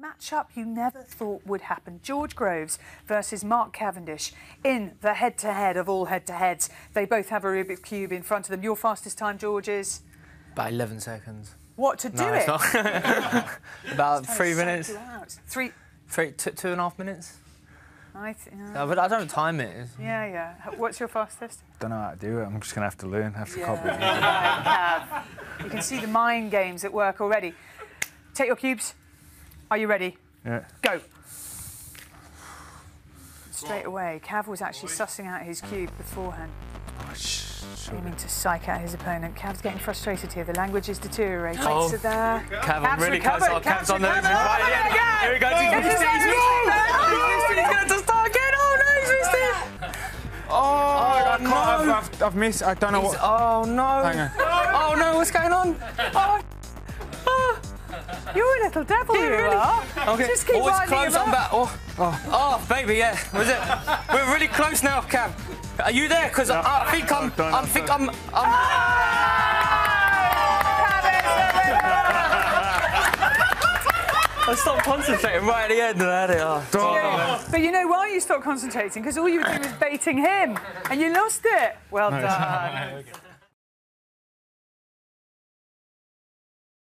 matchup you never thought would happen. George Groves versus Mark Cavendish in the head-to-head of all head-to-heads. They both have a Rubik's Cube in front of them. Your fastest time, George, is? About 11 seconds. What, to do no, it? About three minutes. Three... Three, two, two and a half minutes. I th- yeah. No, but I don't time it. Yeah, yeah. What's your fastest? Don't know how to do it. I'm just going to have to learn, have to copy it. Yeah, You can see the mind games at work already. Take your cubes. Are you ready? Yeah. Go. Straight away, Cav was actually sussing out his cube beforehand. Aiming to psych out his opponent. Cav's getting frustrated here. The language is deteriorating. Oh. So there. Cav, I'm really recovered. close. Oh, Cav's on the recovered. right, Oh, yeah. my Here we go. Get He's his missed it. He's own- missed it. He's going to start again. Oh, no, he's missed it. Oh, I can't, no. I've, I've, I've missed. I don't know He's- what. oh, no. Hang on. Oh, no, what's going on? Oh, oh. You're a little devil, you really? are. Okay. Just keep oh, it's close. him I'm back. Oh. oh, oh, baby, yeah. Was it? We're really close now, Cav. Are you there? Because I, I think I'm. done, I I'm think done. I'm. I'm ah! I stopped concentrating right at the end and I had it. Oh. Yeah. But you know why you stopped concentrating? Because all you were doing was baiting him, and you lost it. Well done.